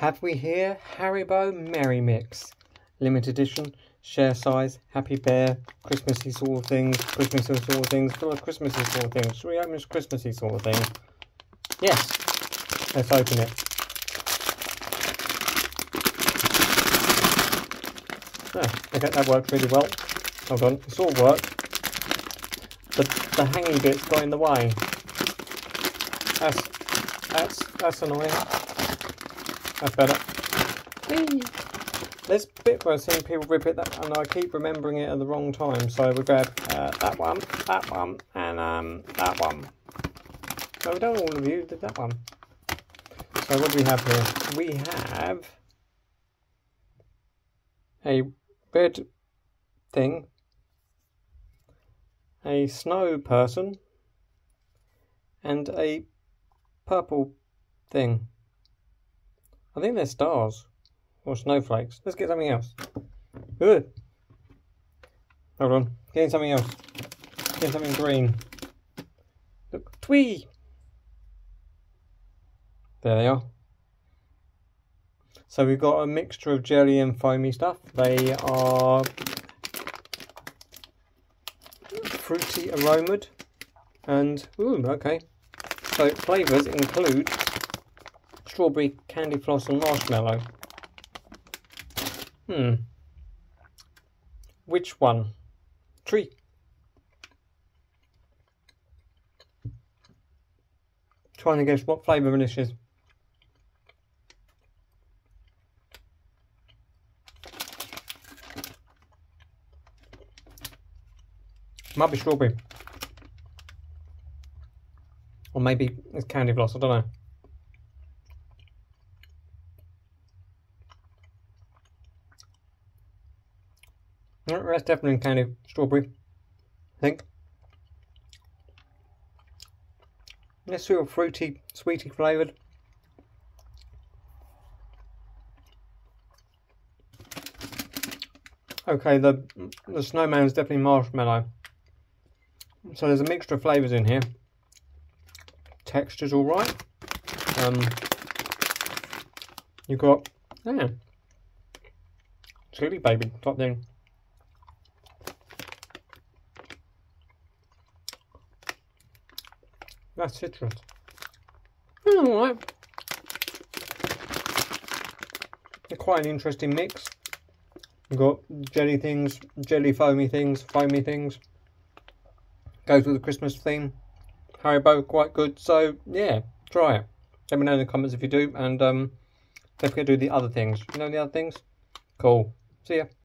Have we here Haribo Merry Mix? Limited edition, share size, happy bear, Christmassy sort of things, Christmassy sort of things, full of Christmassy sort of things. Should we open this Christmassy sort of thing? Yes. Let's open it. Ah, okay, that worked really well. Hold on, it's all worked. The, the hanging bit's got in the way. That's, that's, that's annoying. That's better. Whee! A bit where I've seen people rip it, that, and I keep remembering it at the wrong time. So we grab uh, that one, that one, and um, that one. No, we don't all of you did that one. So what do we have here? We have a red thing, a snow person, and a purple thing. I think they're stars or snowflakes. Let's get something else. Good. Hold on. Getting something else. Getting something green. Look, twee. There they are. So we've got a mixture of jelly and foamy stuff. They are fruity aromaed and ooh, okay. So flavours include strawberry, candy floss and marshmallow. Hmm. Which one? Tree. Trying to guess what flavour this is. Might be strawberry. Or maybe it's candy floss, I don't know. That's definitely kind of strawberry, I think. It's sort of fruity, sweety flavoured. Okay, the the snowman is definitely marshmallow. So there's a mixture of flavours in here. Texture's alright. Um, you got, yeah, chili baby top thing. That's citrus. Mm, alright. Quite an interesting mix. You've got jelly things, jelly foamy things, foamy things. Goes with the Christmas theme. Haribo, quite good. So, yeah, try it. Let me know in the comments if you do. And um, don't forget to do the other things. You know the other things? Cool. See ya.